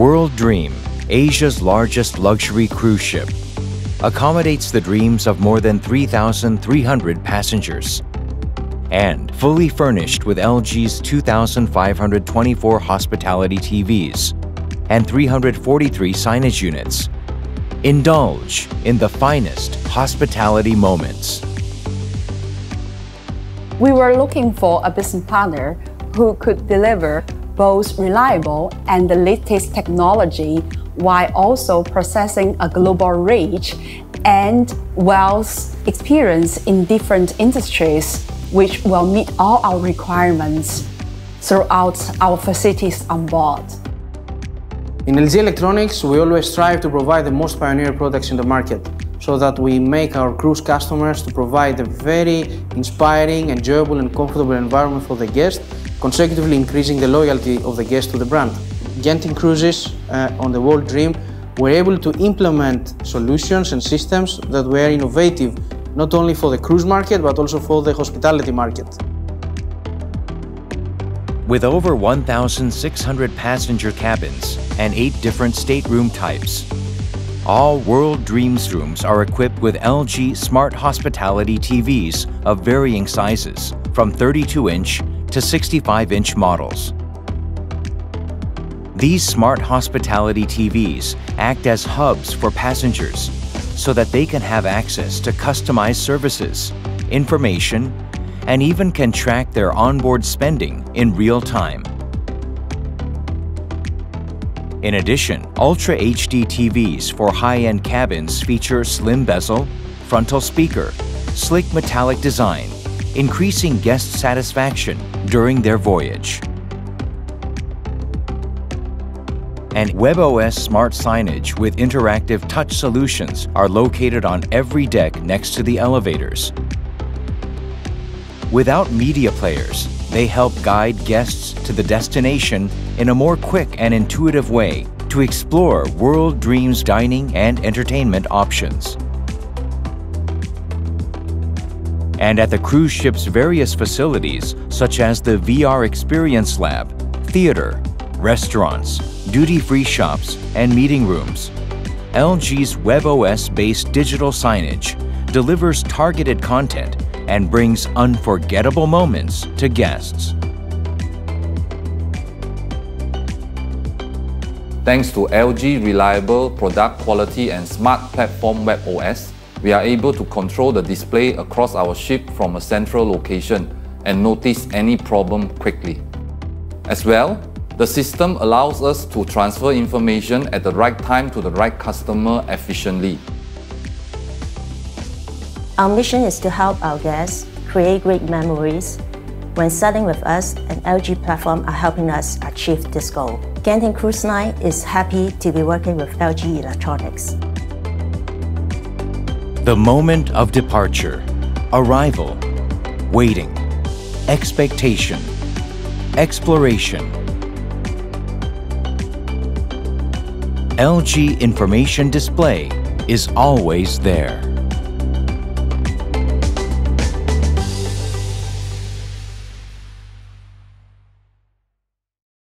World Dream, Asia's largest luxury cruise ship, accommodates the dreams of more than 3,300 passengers. And fully furnished with LG's 2,524 hospitality TVs and 343 signage units. Indulge in the finest hospitality moments. We were looking for a business partner who could deliver both reliable and the latest technology while also possessing a global reach and wealth experience in different industries, which will meet all our requirements throughout our facilities on board. In LG Electronics, we always strive to provide the most pioneer products in the market so that we make our cruise customers to provide a very inspiring, enjoyable and comfortable environment for the guests, consecutively increasing the loyalty of the guests to the brand. Genting Cruises uh, on the World Dream were able to implement solutions and systems that were innovative not only for the cruise market but also for the hospitality market. With over 1,600 passenger cabins and eight different stateroom types, all World Dreams rooms are equipped with LG Smart Hospitality TVs of varying sizes, from 32-inch to 65-inch models. These smart hospitality TVs act as hubs for passengers so that they can have access to customized services, information, and even can track their onboard spending in real time. In addition, Ultra HD TVs for high-end cabins feature slim bezel, frontal speaker, sleek metallic design, increasing guest satisfaction during their voyage. And WebOS smart signage with interactive touch solutions are located on every deck next to the elevators, Without media players, they help guide guests to the destination in a more quick and intuitive way to explore World Dreams dining and entertainment options. And at the cruise ship's various facilities, such as the VR Experience Lab, theater, restaurants, duty-free shops, and meeting rooms, LG's WebOS-based digital signage delivers targeted content and brings unforgettable moments to guests. Thanks to LG reliable product quality and smart platform WebOS, we are able to control the display across our ship from a central location and notice any problem quickly. As well, the system allows us to transfer information at the right time to the right customer efficiently. Our mission is to help our guests create great memories. When sailing with us, an LG platform are helping us achieve this goal. Genting Cruise Line is happy to be working with LG Electronics. The moment of departure, arrival, waiting, expectation, exploration. LG information display is always there.